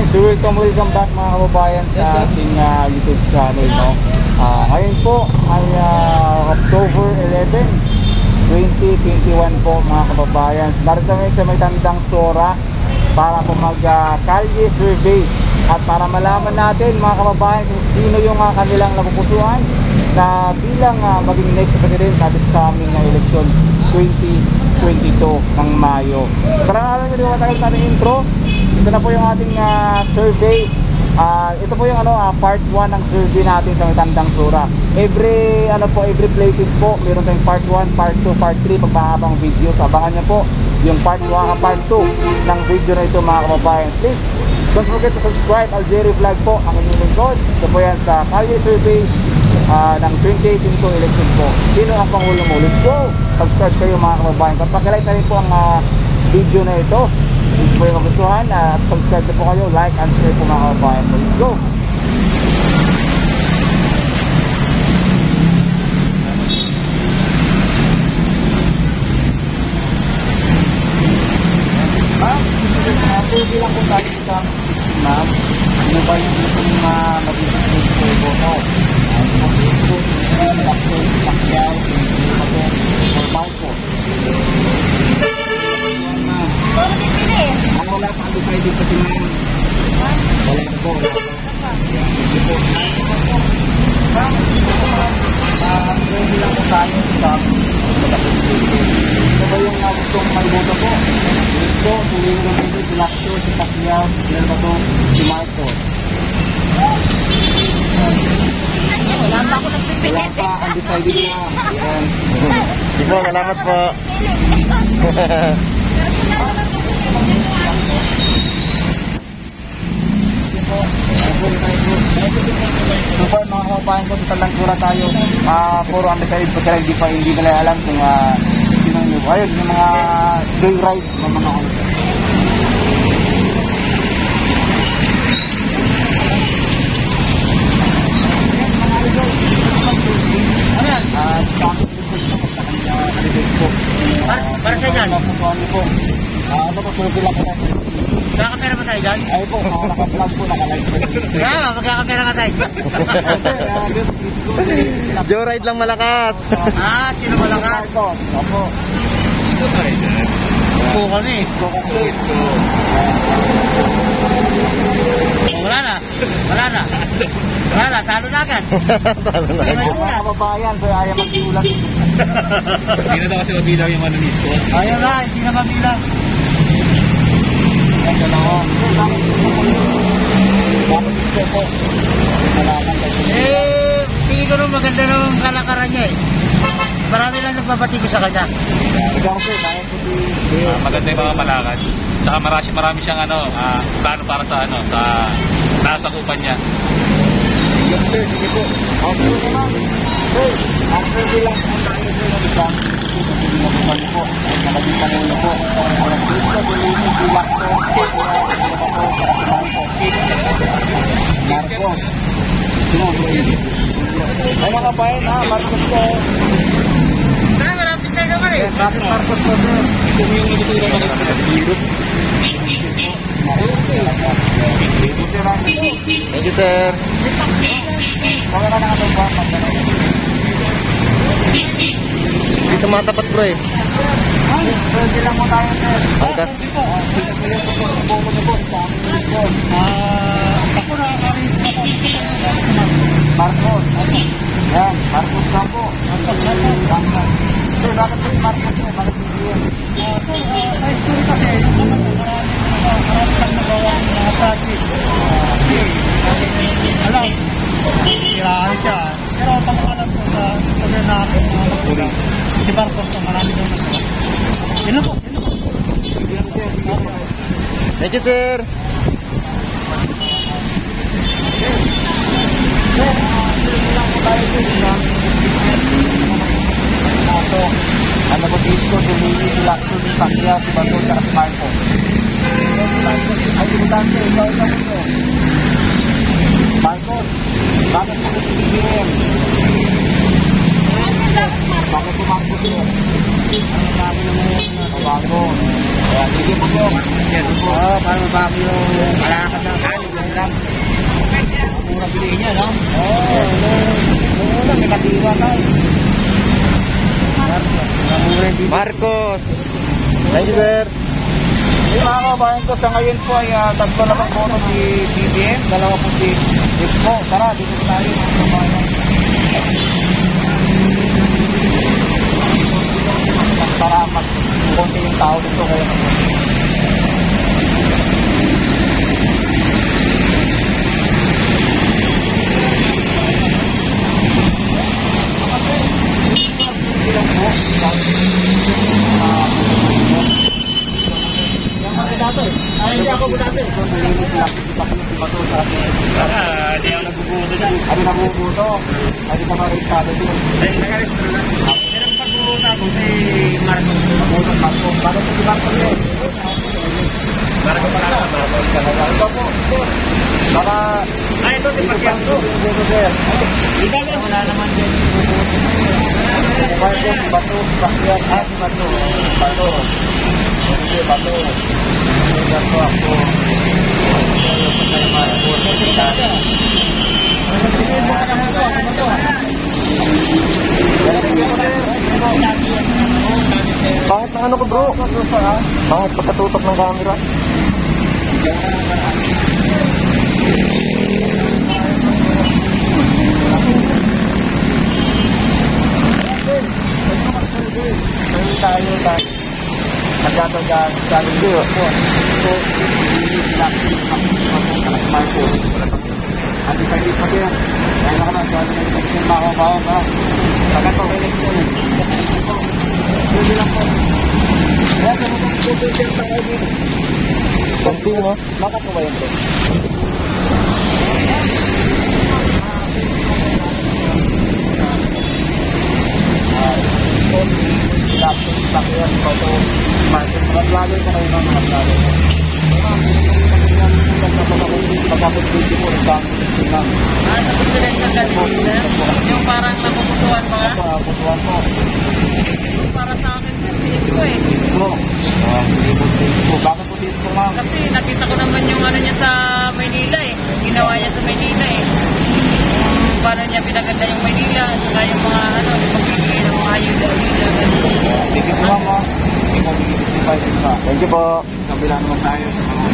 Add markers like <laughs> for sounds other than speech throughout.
Ayan, so welcome, welcome back mga kababayan sa ating ah, YouTube channel, no? Ah, ngayon po ay ah, October 11, 2021 po mga kababayan. Narito kami sa may tandang Sora para po mag-kalye survey at para malaman natin mga kababayan kung sino yung uh, kanilang napupusuan na bilang ah, maging next president na this coming na election 2022 ng Mayo. Tara natin yung matagal natin intro. Ito na po yung ating ah, survey. Ah, ito po yung ano ah, part 1 ng survey natin sa Tandang Sura. Every ano po, every places po, meron tayong part 1, part 2, part 3 pagpahabang videos. Abangan niyo po yung part 1 at part 2 ng video na ito mga kababayan. Please don't forget to subscribe Algeria Vlog po ang inyong lingkod. Ito po yan sa Kalye Survey ah, ng 2018 po election po. Sino ang Pangulo mo? Let's go! Subscribe kayo mga kababayan. Pagpakilike na rin po ang ah, video na ito. Kung po yung magustuhan, ah, at subscribe na po kayo, like and share po mga kababayan. So, let's go! Ma'am, uh, lang po tayo sa ma'am. Ano ba yung gusto mong uh, magiging gusto ko boto? Uh, kung gusto, election, Pacquiao, Pacquiao, or Marco. Yan, po, salamat po. Far mga kababayan ko, total lang sura tayo. Ah, puro undecided pa sila, hindi pa hindi nila alam kung uh, sino yung ayun, yung mga joyride ng mga Lang po natin. Magkakapera ba tayo dyan? Ay po, naka-vlog po, naka-live po. Kaya magkakapera ka tayo. <laughs> Joyride lang malakas. Ah, sino malakas? Opo. Upo kami. Oh, wala na. Wala na. Wala na. Talo na agad. <laughs> Talo na. Ayun, mga kababayan, so ayaw magsiulat. Hindi na daw kasi mabilang yung ano ni Scott. Ayaw na. Hindi na mabilang. Ang dalawa. Dapat ito po. Eh, tingin ko nung maganda naman kalakaran niya eh. Marami lang nagbabati ko sa kanya. Ikaw po, dahil po. Ah, maganda yung mga palakad. Tsaka marami, marami siyang ano, ah, plano para sa ano, sa nasakupan niya. Yes, sir, sige po. Okay naman. Sir, ang survey lang po tayo sir ng isang hindi na po kami po. Nalaging pangulo po. Ang gusto po rin yung silak po. Kaya, ano ba po, sa kasimahan po. Marcos. Sino ang gusto? Ay mga bayan ha, Marcos po. Kaya malapit tayo naman eh. Yes, Bakit Marcos po sir? Ito yung natutunan ng Europe. Dito sir ang Thank you, sir. Kaya na nga ba? Pagkakas. Dito matapat bro eh. Ay, survey lang mo tayo sir. Pangkas. Marcos. Yan, Marcos Campo. Sir, bakit po si Marcos eh? Bakit hindi yun? Sa school kasi, marami kang nagawa ng mga project. Kasi, alam, siraan siya. Pero pag alam ko sa istorya natin, mga nagpura, si Bartos na marami nagawa. Yun lang po. Yan. Thank you, sir. Ano po dito? Lacto, si Pacquiao, si Bato, at Marco. Ay, dibutante, ikaw ikaw ito. Marcos, bakit mo ito pipiliin? Bakit si Marcos yun? Ano sabi naman yung bago? Ayan, sige po sir. Oo, para mabago yung malakad ng nabili niya, no? Oo, oh, nung una, may katiwa tayo. Marcos. Thank you, sir. Yung mga kababayan ko, sa ngayon po ay uh, tatlo na pang boto si BBM, dalawa po si Ismo. Tara, dito po tayo mga. Para mas konti yung tao dito kaya Ay, hindi ako budate. Ah, hindi ako nagbubuto dyan. Ano nabubuto? Ano ka maristado dito? Ay, nakarestro na. Pagbubuto ako si Marcos. Nabuto Marco. Bakit si Marco yun? Marco pala ka, Marcos. Talaga. Ito po. Baka... Ah, ito si sir. Ikaw yan. Wala naman dyan. Marco, si Bato, Bakyan, ah, Bato. Bato. Hindi, Bato. Hindi, Bato ako. Kay Marco. Pangit ng ano ko, bro. Pangit pagkatutok ng camera. Hindi tayo tayo. Nagdadagan sa hindi po. So, hindi sila Marco. At isa hindi pa siya. Kaya na ka na, sabi na ito siya makabawa ka. Pagkat po election. Pwede lang po. Kaya sa mga pupunta sa? Bakit po ba yun, bro? Maynila eh. Yung paano niya pinaganda yung Maynila, saka yung mga ano, yung pagbibigay ng mga ganun. Ma'am. ah. Hindi po, bigyan pa. Thank you po. Kabila naman tayo sa mga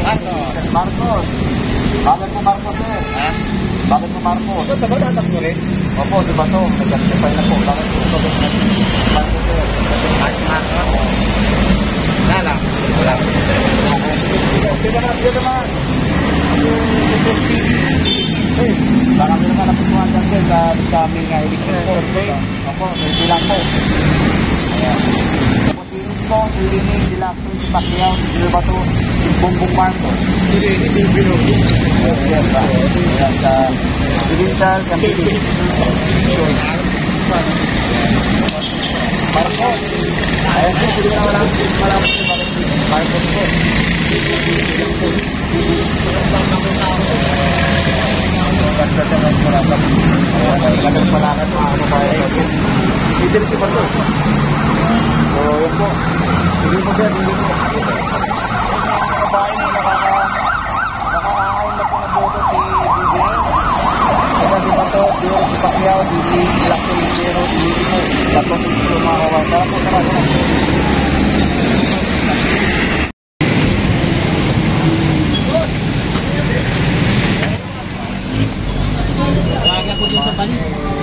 Marcos. Marcos. Bakit po Marcos eh? Ha? Bakit po Marcos? Ito ba tatak nyo rin? Opo, di ba to? Nag-justify na po. Bakit po ito ba Marcos eh? Marcos? Lala. Wala. Sige na, sige naman. Eh, baka meron ka naputuhan dyan sir sa sa aming uh, election po. Opo, may bilang po. Ayan. Tapos si Isko, si Lini, si Lacton, si Pacquiao, si Silvato, si Bongbong Marcos. Si Lini, si Binogo. Yes, ba? Ayan, sa provincial candidate. Marcos. Ayan po, hindi na wala wala po si Marcos po. Ganda sa mga malakad. Ayan, ganda sa malakad mga ano ba yun. Hindi si Bato. So, yun po. Hindi po sir, hindi po. Kabayan na nakaka nakakain na po ng boto si BBM. Kaya si Bato, si Oro, si Pacquiao, si Lacto, si Zero, si Lino, Bato, si Zero, mga kawan. Tara po, tara po.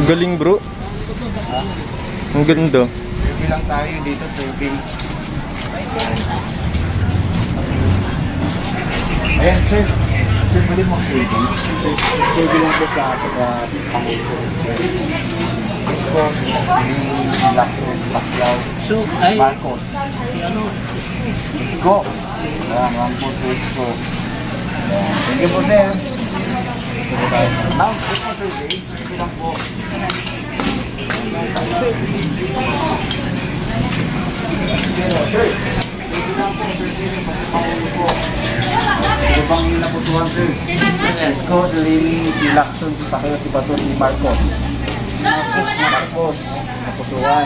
Galing, bro. Ang ganda. Lang tayo dito, survey. Ayan, sir. Sir, pwede mo? Sir, survey lang po sa Pangulo. Isko, si So, ay, Marcos. si ano, Isko. Ayan, lang po sa Isko. Thank you po, sir. Ma'am, ito po survey. Survey lang po. Zero, sir. Survey lang po, survey lang po. Pangulo po. Ano bang naputuhan, sir? Si Lini, si Lacson, si Pacquiao, si Bato, si Marcos. Marcos, Marcos. Naputuhan.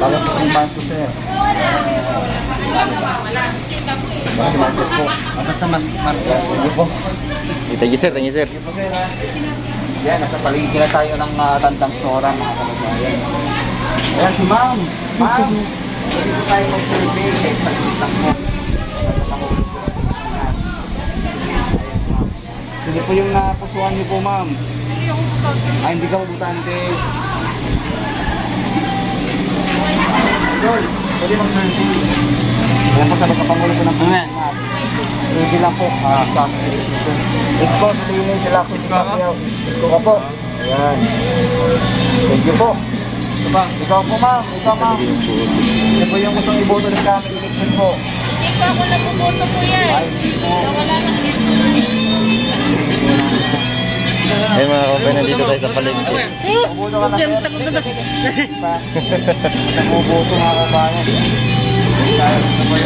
Bakit po si Marcos, sir? Baka si Marcos po. Basta mas sige po. Thank you sir, thank you sir. Sige po sir ha. Yan, nasa paligid na tayo ng uh, Tandang Sora mga kababayan. Ayan si ma'am. Ma'am, pwede po tayo mag-survey litas mo. Sige po yung napusuan niyo po ma'am. Ay, hindi ka mabutante. Idol, pwede mag-survey. Ayan po sa pagkapangulo ko ng Pilipinas. Survey lang po. Ah, sa Isko, salinis sila. Isko ka? Isko ka po. Ayan. Thank you po. Ito ba? Ikaw po ma'am. Ikaw ma'am. Ito po yung gustong iboto ng kami election po. Hindi pa ako nabuboto po yan. Ay, hindi po. Wala na. Ay mga kapay, nandito tayo sa palengke. Mabuto ka na. Pa. Namuboto mga kabayan.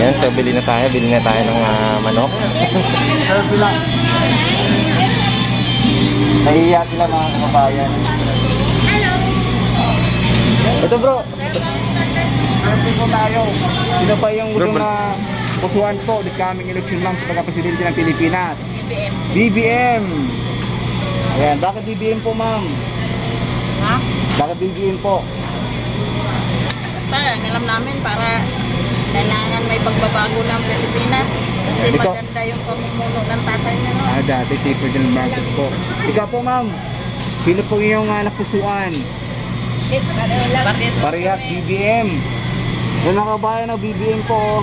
Yan, so bili na tayo, bili na tayo ng ah, manok. Survey lang. Nahihiya sila mga kabayan. Hello. Ito bro. Survey po tayo. Sino pa yung gusto na pusuan po this coming election ma'am sa pagka-presidente ng Pilipinas? BBM. BBM. Ayan, bakit BBM po ma'am? Ha? Bakit BBM po? Parang alam namin para kailangan may pagbabago ng Pilipinas. Kasi Ikaw- maganda yung pamumuno ng tatay niya. No? Ah, dati si Ferdinand Marcos po. Ikaw po ma'am. Sino po yung uh, napusuan? Bakit? Parehas BBM. Yung mga kabayan ng BBM po. oh.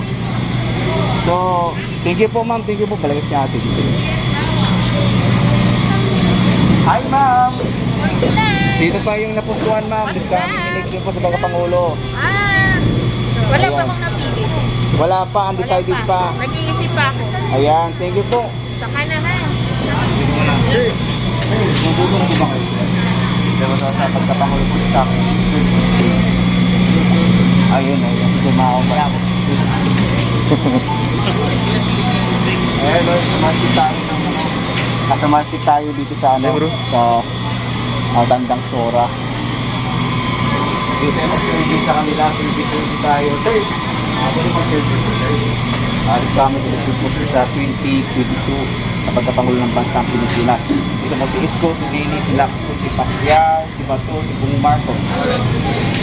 So, thank you po ma'am. Thank you po. Balagas si ate. dito. Hi ma'am. Sino pa yung napusuan ma'am? This coming election po sa mga Pangulo. Ah, wala pa akong. Wala pa, undecided pa. Nag-iisip pa ako. Ayan, thank you po. Saka na ha. Sir, nagulong po ba kayo? Diba sa pagkapangulo po sa akin? Ayun, ayun. Mo lang. Ayun, Lord, market tayo ng ano. Market tayo dito sa ano, sa uh, Tandang Sora. Dito tayo mag-survey sa kanila, survey-survey tayo. Sir, uh, pwede mag-survey po, sir. Uh, kami election po sir sa 2022 sa pagkapangulo ng bansang Pilipinas. Dito po si Isko, si Lini, si Lacso, si Pacquiao, si Bato, si Bung Marcos.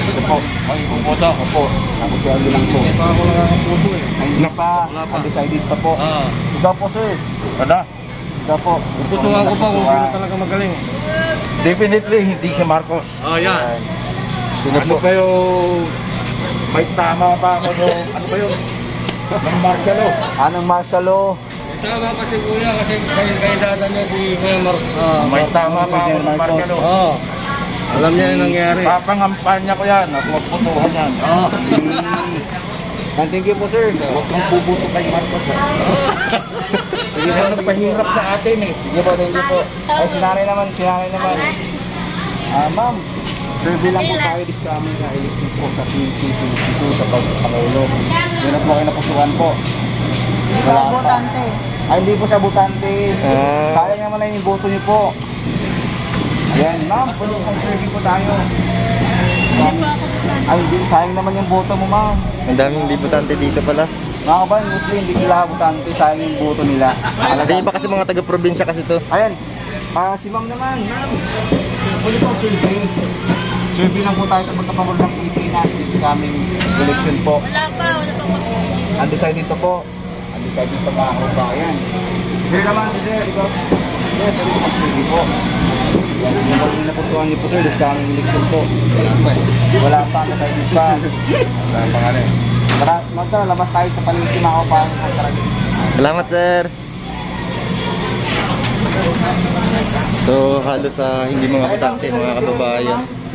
Ito po. Ay, bumoto. Opo. Tapos si Aldo lang po. pa ako nakakapuso eh. Ay, hindi pa. Undecided pa po. Ah. Ikaw po sir. Ada? Ikaw po. Pupusuan ko pa kung sino talaga magaling. Definitely hindi si Marcos. Oh, yan. Sino Ano po? Pa. May tama pa ako yung... Ano ba yun? Ng Marcelo. Anong Marcelo? Tama kasi kuya kasi kayo kayo dada niya si Kuya Mar. Ah, May tama pa ako ng Marcos. Marcelo. oh. Alam niya yung nangyari. Papangampanya ko yan at magputuhan yan. Oh. And thank you po sir. Huwag kang bubuto kay Marcos. ha? Hindi na nagpahirap sa atin eh. Sige po, thank you po. Ay, sinanay naman, sinanay naman. Ah, ma'am. Survey lang po tayo this coming na election po sa 2022 sa pagpangulo. Yun po kayo napusuan po. Wala pa. Ay, hindi po siya butante. Ah. Sayang naman na yung boto niyo po. Ayan, ma'am, pwede pong survey po tayo. Ay, hindi, sayang naman yung boto mo, ma'am. Ang daming libutante dito pala. Mga kabayan, Muslim, hindi sila butante, sayang yung boto nila. Hindi pa kasi mga taga-probinsya kasi to. Ayan. Ah, si ma'am naman, ma'am. Pwede po survey. Survey lang po tayo sa pagkapangulo ng Pilipinas this coming election po. Wala pa, wala pa ako. Undecided pa po. Undecided pa mga kabayan. Sir naman, sir, ikaw. Yes, pwede po survey po. Yan, yung mga napuntuhan niyo po sir, this coming election po. Wala pa, undecided pa. Wala pa nga rin. Tara, magtara, labas tayo sa paligid mga kabayan. Salamat sir. So halos sa hindi mga butante mga kababayan.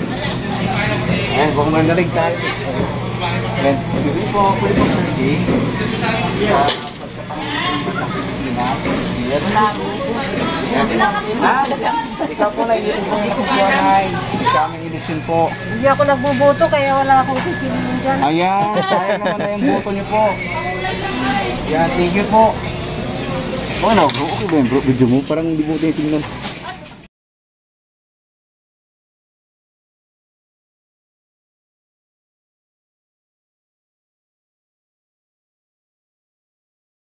Ayan, kung nandalig tayo. Ayan, sige po, pwede po sir Jay. Sa sa Panginoon sa Pilipinas. Yan na. Ha? Ikaw po na ilitin po yung kusuanay. Sa aming ilisyon po. Hindi ako nagboboto kaya wala akong pipiliin dyan. Ayan, sayang naman na yung boto niyo po. Yan, thank you po. Oh, no, bro, okay ba yun, bro? Video mo, parang hindi mo tingnan.